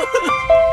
Ha ha ha!